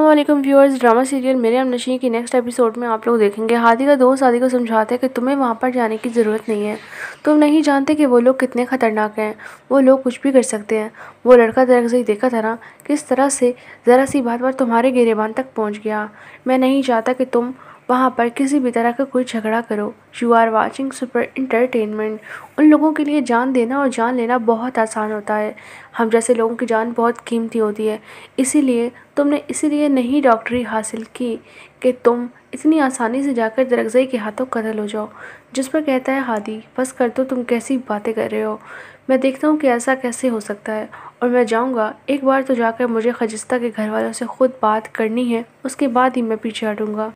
वालेकुम viewers, drama serial मेरे हम नशी की नेक्स्ट एपिसोड में आप लोग देखेंगे। हादी का दोस्त हादी को समझाते हैं कि तुम्हें वहाँ पर जाने की ज़रूरत नहीं है। तुम नहीं जानते कि वो लोग कितने ख़तरनाक हैं। वो लोग कुछ भी कर सकते हैं। वो लड़का तरह से देखा था ना, किस तरह से ज़रा सी बात पर तुम्हारे गेरेबान तक पहुँच गया। मैं नहीं चाहता कि तुम वहाँ पर किसी भी तरह का कोई झगड़ा करो। You are watching super entertainment उन लोगों के लिए जान देना और जान लेना बहुत आसान होता है। हम जैसे लोगों की जान बहुत कीमती होती है। इसीलिए तुमने इसीलिए नहीं डॉक्टरी हासिल की कि तुम इतनी आसानी से जाकर दरगजई के हाथों कतल हो जाओ। जिस पर कहता है, हादी, बस कर दो, तुम कैसी बातें कर रहे हो। मैं देखता हूँ कि ऐसा कैसे हो सकता है। और मैं जाऊँगा। एक बार तो जाकर मुझे खजिस्ता के घर वालों से ख़ुद बात करनी है। उसके बाद ही मैं पीछे हटूँगा।